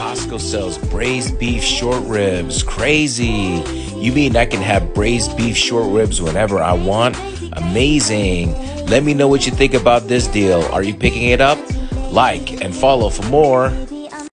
Costco sells braised beef short ribs. Crazy. You mean I can have braised beef short ribs whenever I want? Amazing. Let me know what you think about this deal. Are you picking it up? Like and follow for more.